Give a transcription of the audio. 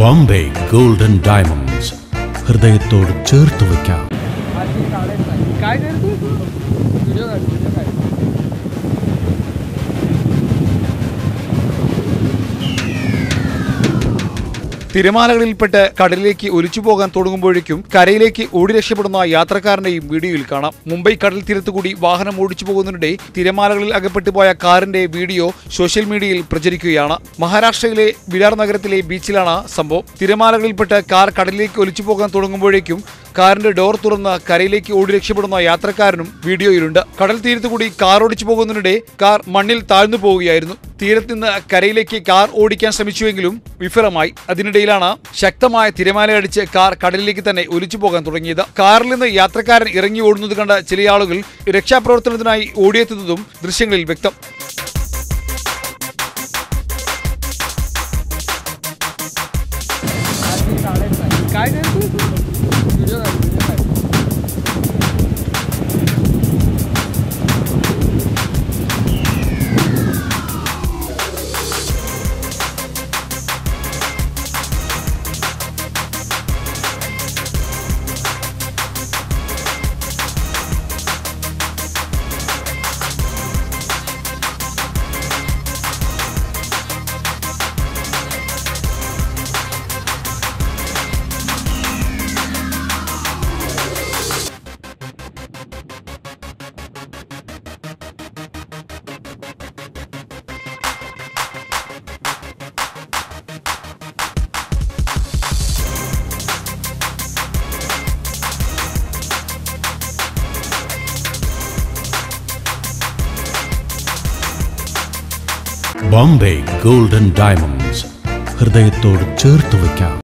Bombay golden diamonds. ഹൃദയത്തോട് ചേർത്ത് വയ്ക്കാം. തിരമാലകളിൽപ്പെട്ട് കടലിലേക്ക് ഒലിച്ചു പോകാൻ തുടങ്ങുമ്പോഴേക്കും കരയിലേക്ക് ഓടി രക്ഷപ്പെടുന്ന യാത്രക്കാരനെയും വീഡിയോയിൽ കാണാം. മുംബൈ കടൽ തീരത്തുകൂടി വാഹനം ഓടിച്ചു പോകുന്നതിനിടെ തിരമാലകളിൽ അകപ്പെട്ടു പോയ കാറിന്റെ വീഡിയോ സോഷ്യൽ മീഡിയയിൽ പ്രചരിക്കുകയാണ്. മഹാരാഷ്ട്രയിലെ വിരാർ നഗരത്തിലെ ബീച്ചിലാണ് സംഭവം. തിരമാലകളിൽപ്പെട്ട് കാർ കടലിലേക്ക് ഒലിച്ചു പോകാൻ തുടങ്ങുമ്പോഴേക്കും കാറിന്റെ ഡോർ തുറന്ന് കരയിലേക്ക് ഓടി രക്ഷപ്പെടുന്ന യാത്രക്കാരനും വീഡിയോയിലുണ്ട്. കടൽ തീരത്തുകൂടി കാർ ഓടിച്ചു പോകുന്നതിനിടെ കാർ മണ്ണിൽ താഴ്ന്നു പോവുകയായിരുന്നു. തീരത്ത് നിന്ന് കരയിലേക്ക് കാർ ഓടിക്കാൻ ശ്രമിച്ചുവെങ്കിലും വിഫലമായി. അതിനിടയിലാണ് ശക്തമായ തിരമാലയടിച്ച് കാർ കടലിലേക്ക് തന്നെ ഒലിച്ചു പോകാൻ തുടങ്ങിയത് കാറിൽ നിന്ന് യാത്രക്കാരൻ ഇറങ്ങി ഓടുന്നത് കണ്ട ചില ആളുകൾ രക്ഷാപ്രവർത്തനത്തിനായി ഓടിയെത്തുന്നതും ദൃശ്യങ്ങളിൽ വ്യക്തം काय करतो व्हिडिओ ബോംബെ ഗോൾഡൻ ഡയമണ്ട്സ് ഹൃദയത്തോട് ചേർത്ത് വയ്ക്കാം.